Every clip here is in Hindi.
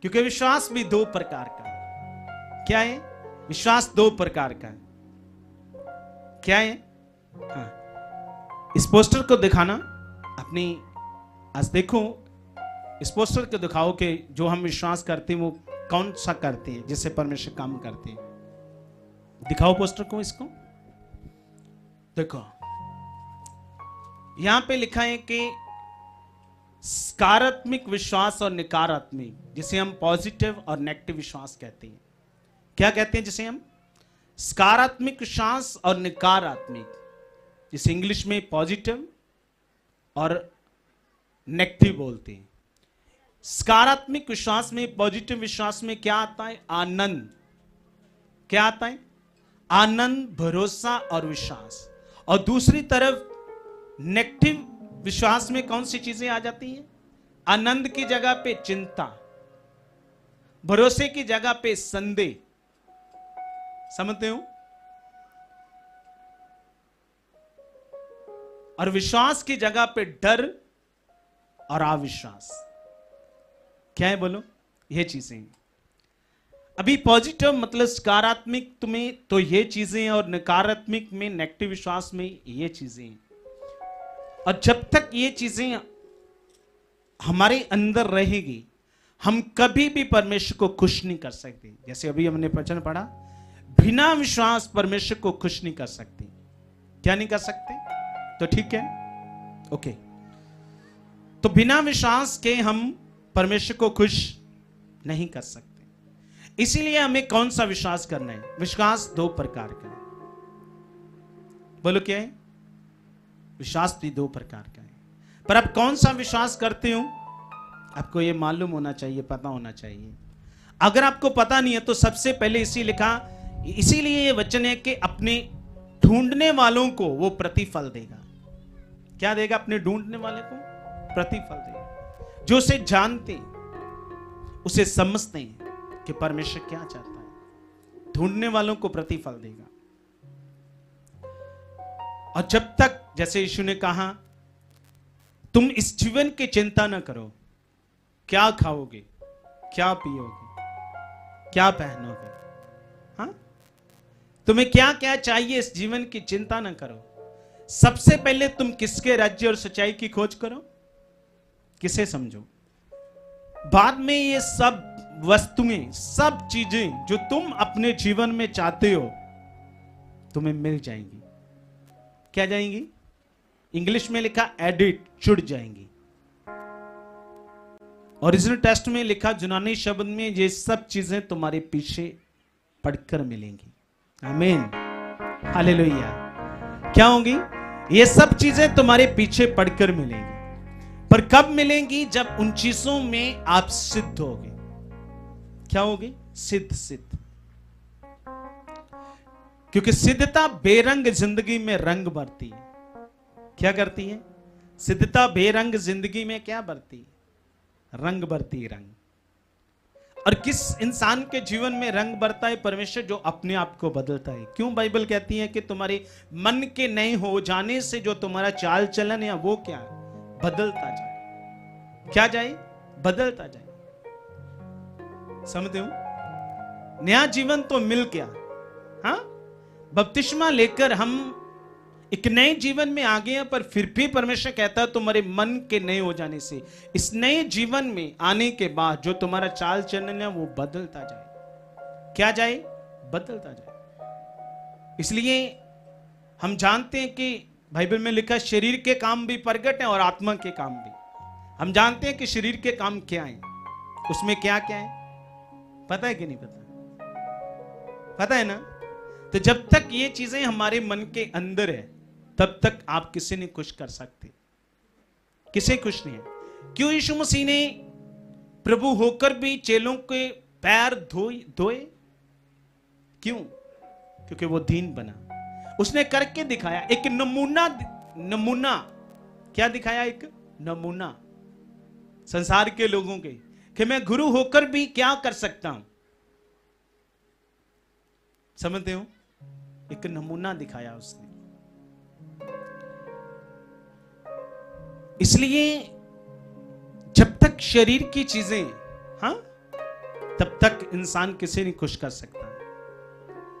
क्योंकि विश्वास भी दो प्रकार का है। क्या है? विश्वास दो प्रकार का है। क्या है? हाँ। इस पोस्टर को दिखाना, अपनी, आज देखो, इस पोस्टर को दिखाओ कि जो हम विश्वास करते हैं, वो कौन सा करते हैं, जिससे परमेश्वर काम करते हैं। दिखाओ पोस्टर को इसको। देखो। यहाँ पे लिखा है कि सकारात्मक विश्वास और नकारात्मक, जिसे हम पॉजिटिव और नेगेटिव विश्वास कहते हैं। क्या कहते हैं जिसे हम? सकारात्मक विश्वास और नकारात्मक, जिसे इंग्लिश में पॉजिटिव और नेगेटिव बोलते हैं। सकारात्मक विश्वास में पॉजिटिव विश्वास में क्या आता है? आनंद। क्या आता है? आनंद, भरोसा और विश्वास। और दूसरी तरफ़ नेगेटिव विश्वास में कौन सी चीज़ें आ जाती हैं? आनंद की जगह पे चिंता, भरोसे की जगह पे संदेह। समझते हो? और विश्वास की जगह पे डर और अविश्वास। क्या है बोलो? ये चीज़ें। अभी पॉजिटिव मतलब सकारात्मक तुम्हें तो ये चीज़ें और नकारात्मक में नेगेटिव विश्वास में ये चीज़ें और जब तक ये चीज़ें हमारे अंदर रहेगी। हम कभी भी परमेश्वर को खुश नहीं कर सकते। जैसे अभी हमने वचन पढ़ा, बिना विश्वास परमेश्वर को खुश नहीं कर सकते। क्या नहीं कर सकते? तो ठीक है? ओके तो बिना विश्वास के हम परमेश्वर को खुश नहीं कर सकते। इसीलिए हमें कौन सा विश्वास करना है? विश्वास दो प्रकार का है। बोलो क्या है? विश्वास भी दो प्रकार का है। पर आप कौन सा विश्वास करते हो? आपको यह मालूम होना चाहिए, पता होना चाहिए। अगर आपको पता नहीं है तो सबसे पहले इसी लिखा, इसीलिए ये वचन है कि अपने ढूँढने वालों को वो प्रतिफल देगा। क्या देगा अपने ढूँढने वाले को? प्रतिफल देगा। जो उसे जानते, उसे समझते हैं कि परमेश्वर क्या चाहता है, ढूँढने वालों को प्रतिफल देगा। और जब तक, जैसे यीशु ने कहा तुम इस जीवन की चिंता ना करो। क्या खाओगे? क्या पियोगे? क्या पहनोगे? हाँ? तुम्हें क्या क्या चाहिए इस जीवन की चिंता ना करो। सबसे पहले तुम किसके राज्य और सच्चाई की खोज करो? किसे समझो? बाद में ये सब वस्तुएँ, सब चीज़ें जो तुम अपने जीवन में चाहते हो, तुम्हें मिल जाएँगी। क्या जाएँगी? इंग्लिश में लिखा एडिट जुड़ जाएँगी। ओरिजिनल टेस्ट में लिखा जुनानी शब्द में ये सब चीज़ें तुम्हारे पीछे पढ़कर मिलेंगी। आमीन हालेलुया क्या होंगी? ये सब चीज़ें तुम्हारे पीछे पढ़कर मिलेंगी। पर कब मिलेंगी? जब उन चीज़ों में आप सिद्ध होगे। क्या होगी? सिद्ध सिद्ध। क्योंकि सिद्धता बेरंग ज़िंदगी में रंग भरती है। क्या करती है? सिद्धता बेरंग ज़िंदगी में क्या बरती? रंग बरती रंग। और किस इंसान के जीवन में रंग बरता है? परमेश्वर जो अपने आप को बदलता है। क्यों बाइबल कहती है कि तुम्हारे मन के नए हो जाने से जो तुम्हारा चाल चलन है, वो क्या? है बदलता जाए। क्या जाए? बदलता जाए। समझते हो? नया जीवन तो मिल गया हाँ? बपतिस्मा लेकर हम एक नए जीवन में आ हैं, पर फिर भी परमेश्वर कहता है, तुम्हारे मन के नए हो जाने से, इस नए जीवन में आने के बाद जो तुम्हारा चाल चलन है, वो बदलता जाए। क्या जाए? बदलता जाए। इसलिए हम जानते हैं कि बाइबल में लिखा शरीर के काम भी प्रगट हैं और आत्मा के काम भी। हम जानते हैं कि शरीर के काम क्या है। उसमें क्या क्या है? पता है कि नहीं पता? पता है ना? तो जब तक ये चीज़ें हमारे मन के अंदर है तब तक आप किसी ने कुछ कर सकते। किसे कुछ नहीं। है क्यों यीशु मसीह ने प्रभु होकर भी चेलों के पैर धोए धोए? क्यों? क्योंकि वो दीन बना। उसने करके दिखाया, एक नमूना नमूना। क्या दिखाया एक? नमूना। संसार के लोगों के, कि मैं गुरु होकर भी क्या कर सकता हूँ? समझते हो? एक नमूना दिखाया उसने। इसलिए जब तक शरीर की चीज़ें हाँ तब तक इंसान किसी नहीं खुश कर सकता।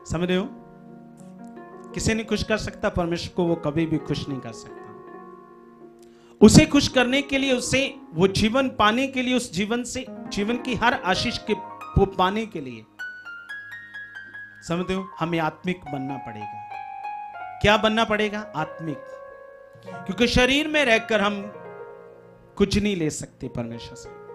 समझ रहे हो? किसी नहीं खुश कर सकता, परमेश्वर को वो कभी भी खुश नहीं कर सकता। उसे खुश करने के लिए, उसे वो जीवन पाने के लिए, उस जीवन से, जीवन की हर आशीष के, वो पाने के लिए। समझते हो? हमें आत्मिक बनना पड़ेगा। क्या बनना पड़ेगा? आत्मिक। क्योंकि शरीर में रहकर हम कुछ नहीं ले सकते परमेश्वर से।